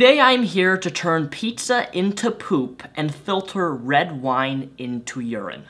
Today I'm here to turn pizza into poop and filter red wine into urine.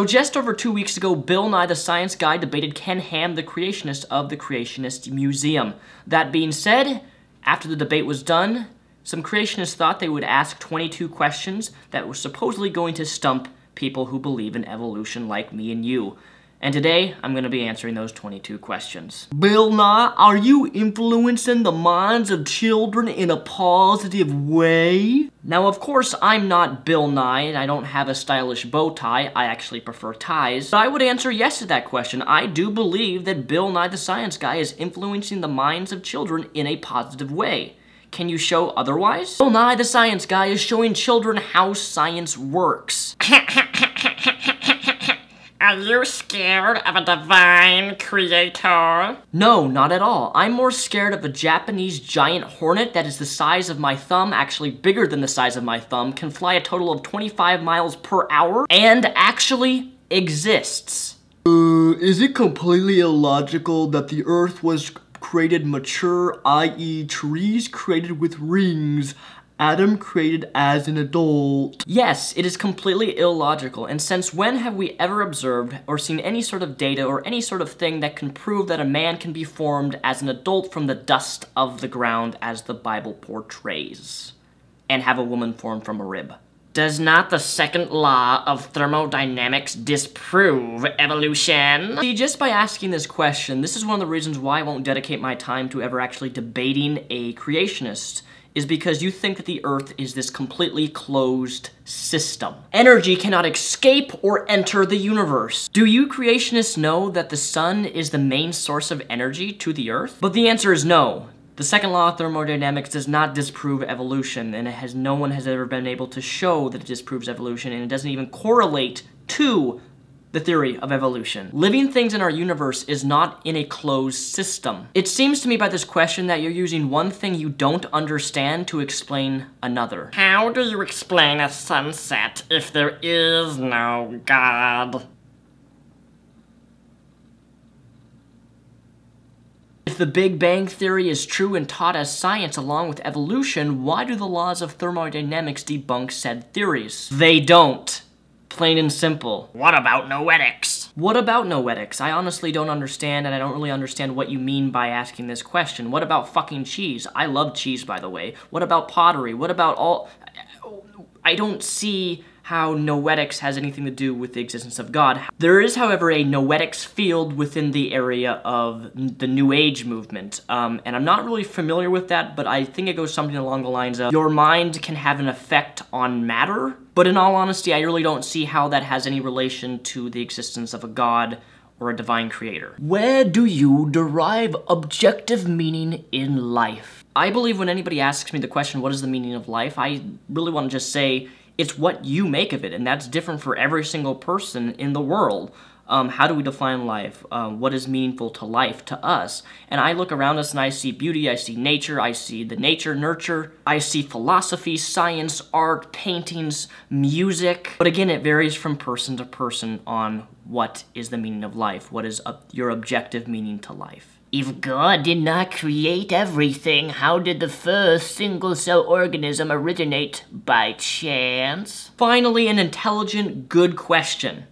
So just over two weeks ago, Bill Nye the Science Guy debated Ken Ham, the creationist of the Creationist Museum. That being said, after the debate was done, some creationists thought they would ask 22 questions that were supposedly going to stump people who believe in evolution like me and you. And today, I'm going to be answering those 22 questions. Bill Nye, are you influencing the minds of children in a positive way? Now, of course, I'm not Bill Nye, and I don't have a stylish bow tie. I actually prefer ties. But I would answer yes to that question. I do believe that Bill Nye the Science Guy is influencing the minds of children in a positive way. Can you show otherwise? Bill Nye the Science Guy is showing children how science works. Are you scared of a divine creator? No, not at all. I'm more scared of a Japanese giant hornet that is the size of my thumb, actually bigger than the size of my thumb, can fly a total of 25 miles per hour, and actually exists. Uh, is it completely illogical that the Earth was created mature, i.e. trees created with rings, Adam created as an adult. Yes, it is completely illogical, and since when have we ever observed or seen any sort of data or any sort of thing that can prove that a man can be formed as an adult from the dust of the ground as the Bible portrays, and have a woman formed from a rib? Does not the second law of thermodynamics disprove evolution? See, just by asking this question, this is one of the reasons why I won't dedicate my time to ever actually debating a creationist is because you think that the Earth is this completely closed system. Energy cannot escape or enter the universe. Do you creationists know that the sun is the main source of energy to the Earth? But the answer is no. The second law of thermodynamics does not disprove evolution, and it has no one has ever been able to show that it disproves evolution, and it doesn't even correlate to the theory of evolution. Living things in our universe is not in a closed system. It seems to me by this question that you're using one thing you don't understand to explain another. How do you explain a sunset if there is no God? If the Big Bang Theory is true and taught as science along with evolution, why do the laws of thermodynamics debunk said theories? They don't. Plain and simple. What about noetics? What about noetics? I honestly don't understand, and I don't really understand what you mean by asking this question. What about fucking cheese? I love cheese, by the way. What about pottery? What about all... I don't see how noetics has anything to do with the existence of God. There is, however, a noetics field within the area of the New Age movement, um, and I'm not really familiar with that, but I think it goes something along the lines of your mind can have an effect on matter, but in all honesty, I really don't see how that has any relation to the existence of a God or a divine creator. Where do you derive objective meaning in life? I believe when anybody asks me the question, what is the meaning of life, I really want to just say, it's what you make of it, and that's different for every single person in the world. Um, how do we define life? Um, what is meaningful to life, to us? And I look around us and I see beauty, I see nature, I see the nature, nurture, I see philosophy, science, art, paintings, music. But again, it varies from person to person on what is the meaning of life, what is your objective meaning to life. If God did not create everything, how did the first single-cell organism originate by chance? Finally, an intelligent, good question.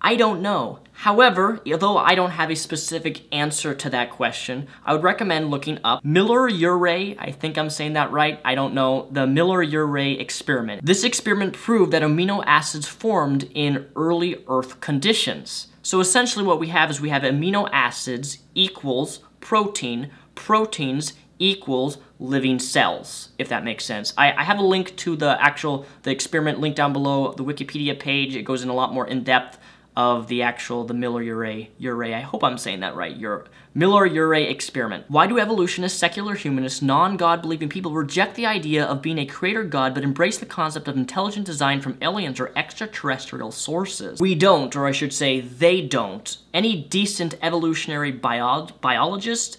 I don't know. However, although I don't have a specific answer to that question, I would recommend looking up Miller-Urey, I think I'm saying that right, I don't know, the Miller-Urey experiment. This experiment proved that amino acids formed in early Earth conditions. So essentially what we have is we have amino acids equals protein, proteins equals living cells, if that makes sense. I, I, have a link to the actual, the experiment link down below the Wikipedia page. It goes in a lot more in-depth of the actual, the Miller-Urey, Urey, I hope I'm saying that right, Ure, Miller-Urey experiment. Why do evolutionists, secular humanists, non-God believing people reject the idea of being a creator god but embrace the concept of intelligent design from aliens or extraterrestrial sources? We don't, or I should say, they don't. Any decent evolutionary bio biologist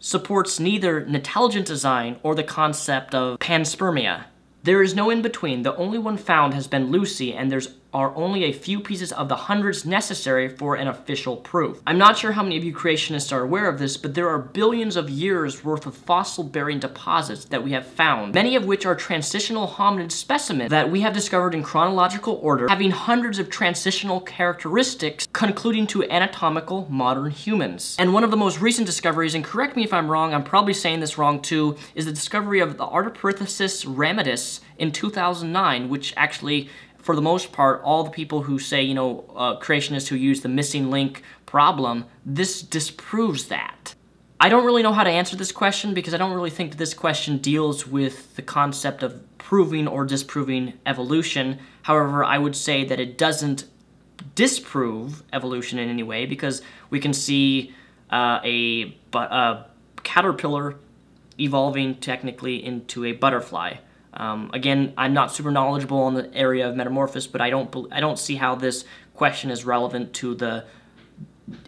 supports neither intelligent design or the concept of panspermia. There is no in-between. The only one found has been Lucy, and there's are only a few pieces of the hundreds necessary for an official proof. I'm not sure how many of you creationists are aware of this, but there are billions of years worth of fossil-bearing deposits that we have found, many of which are transitional hominid specimens that we have discovered in chronological order, having hundreds of transitional characteristics concluding to anatomical modern humans. And one of the most recent discoveries, and correct me if I'm wrong, I'm probably saying this wrong too, is the discovery of the Ardipithecus ramidus in 2009, which actually for the most part, all the people who say, you know, uh, creationists who use the missing link problem, this disproves that. I don't really know how to answer this question because I don't really think that this question deals with the concept of proving or disproving evolution. However, I would say that it doesn't disprove evolution in any way because we can see uh, a, a caterpillar evolving technically into a butterfly. Um, again, I'm not super knowledgeable on the area of metamorphosis, but I don't I don't see how this question is relevant to the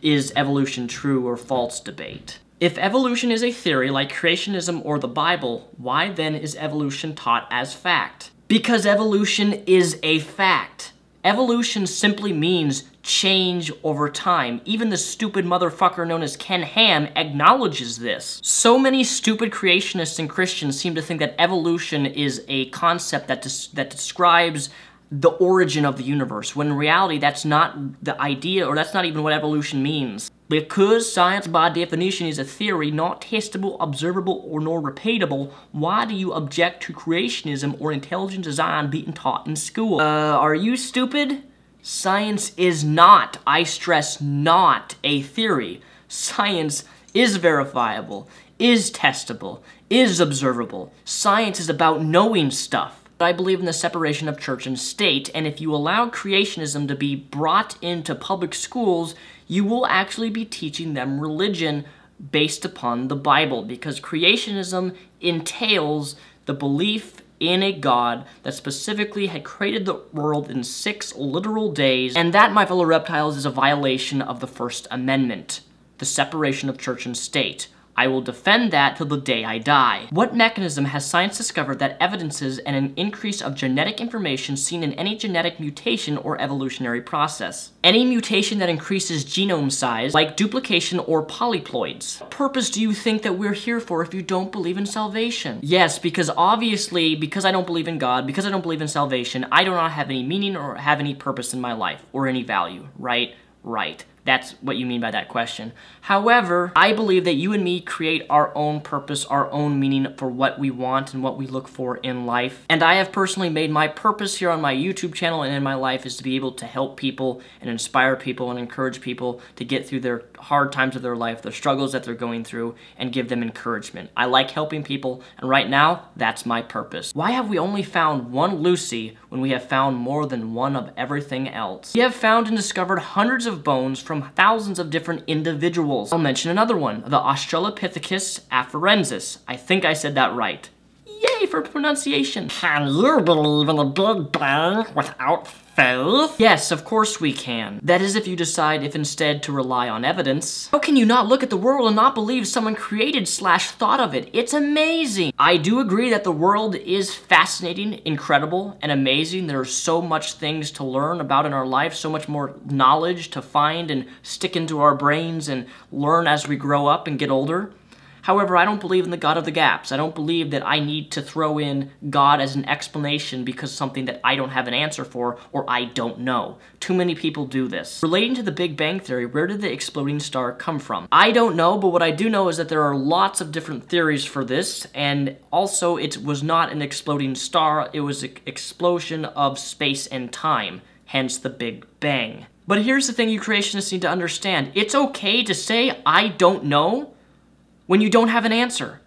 is evolution true or false debate. If evolution is a theory like creationism or the Bible, why then is evolution taught as fact? Because evolution is a fact. Evolution simply means change over time. Even the stupid motherfucker known as Ken Ham acknowledges this. So many stupid creationists and Christians seem to think that evolution is a concept that, that describes the origin of the universe, when in reality that's not the idea or that's not even what evolution means. Because science by definition is a theory not testable, observable, or nor repeatable, why do you object to creationism or intelligent design being taught in school? Uh, are you stupid? Science is not, I stress not, a theory. Science is verifiable, is testable, is observable. Science is about knowing stuff. I believe in the separation of church and state, and if you allow creationism to be brought into public schools, you will actually be teaching them religion based upon the Bible, because creationism entails the belief in a God that specifically had created the world in six literal days, and that, my fellow reptiles, is a violation of the First Amendment, the separation of church and state. I will defend that till the day I die. What mechanism has science discovered that evidences an increase of genetic information seen in any genetic mutation or evolutionary process? Any mutation that increases genome size, like duplication or polyploids. What purpose do you think that we're here for if you don't believe in salvation? Yes, because obviously, because I don't believe in God, because I don't believe in salvation, I do not have any meaning or have any purpose in my life, or any value, right? Right. That's what you mean by that question. However, I believe that you and me create our own purpose, our own meaning for what we want and what we look for in life. And I have personally made my purpose here on my YouTube channel and in my life is to be able to help people and inspire people and encourage people to get through their hard times of their life, the struggles that they're going through, and give them encouragement. I like helping people, and right now, that's my purpose. Why have we only found one Lucy when we have found more than one of everything else? We have found and discovered hundreds of bones from thousands of different individuals. I'll mention another one, the Australopithecus afarensis. I think I said that right. Yay for pronunciation. Can you believe in the Big Bang without faith? Yes, of course we can. That is if you decide if instead to rely on evidence. How can you not look at the world and not believe someone created slash thought of it? It's amazing. I do agree that the world is fascinating, incredible, and amazing. There are so much things to learn about in our life, so much more knowledge to find and stick into our brains and learn as we grow up and get older. However, I don't believe in the God of the gaps. I don't believe that I need to throw in God as an explanation because something that I don't have an answer for or I don't know. Too many people do this. Relating to the Big Bang Theory, where did the exploding star come from? I don't know, but what I do know is that there are lots of different theories for this, and also it was not an exploding star, it was an explosion of space and time, hence the Big Bang. But here's the thing you creationists need to understand. It's okay to say, I don't know, when you don't have an answer.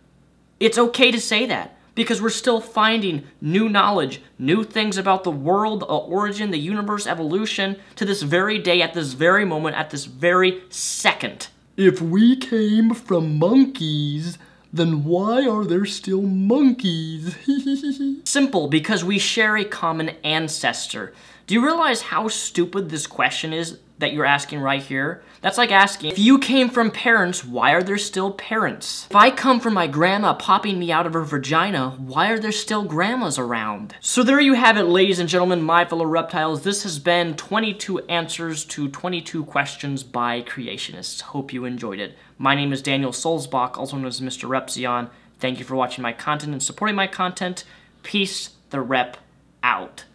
It's okay to say that because we're still finding new knowledge, new things about the world, the origin, the universe, evolution to this very day, at this very moment, at this very second. If we came from monkeys, then why are there still monkeys? Simple, because we share a common ancestor. Do you realize how stupid this question is? That you're asking right here. That's like asking, if you came from parents, why are there still parents? If I come from my grandma popping me out of her vagina, why are there still grandmas around? So there you have it, ladies and gentlemen, my fellow reptiles. This has been 22 answers to 22 questions by creationists. Hope you enjoyed it. My name is Daniel Sulzbach, also known as Mr. Repzion. Thank you for watching my content and supporting my content. Peace the rep out.